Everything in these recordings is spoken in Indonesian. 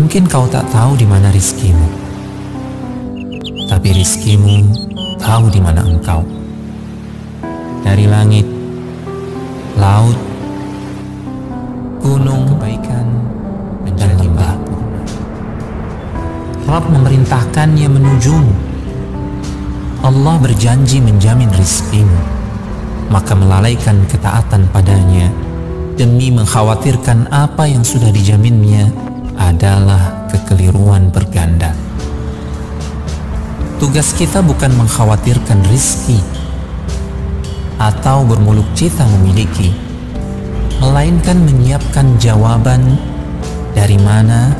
Mungkin kau tak tahu di mana rizkimu, tapi rizkimu tahu di mana engkau. Dari langit, laut, gunung, kebaikan, dan lembah Rabb memerintahkannya menujumu. Allah berjanji menjamin rizkimu, maka melalaikan ketaatan padanya demi mengkhawatirkan apa yang sudah dijaminnya adalah kekeliruan berganda. Tugas kita bukan mengkhawatirkan rizki atau bermuluk cita memiliki, melainkan menyiapkan jawaban dari mana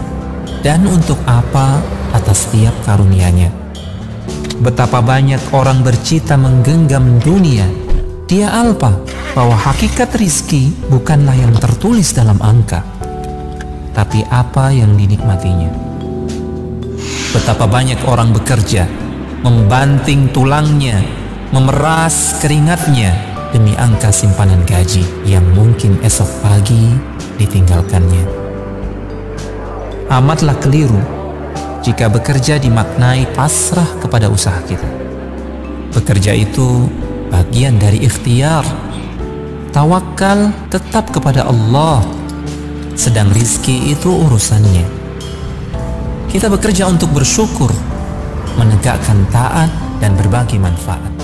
dan untuk apa atas setiap karunia-Nya. Betapa banyak orang bercita menggenggam dunia dia alpa bahwa hakikat rizki bukanlah yang tertulis dalam angka, tapi apa yang dinikmatinya. Betapa banyak orang bekerja, membanting tulangnya, memeras keringatnya demi angka simpanan gaji yang mungkin esok pagi ditinggalkannya. Amatlah keliru jika bekerja dimaknai pasrah kepada usaha kita. Bekerja itu bagian dari ikhtiar. Tawakal tetap kepada Allah, sedang rizki itu urusannya. Kita bekerja untuk bersyukur, menegakkan taat, dan berbagi manfaat.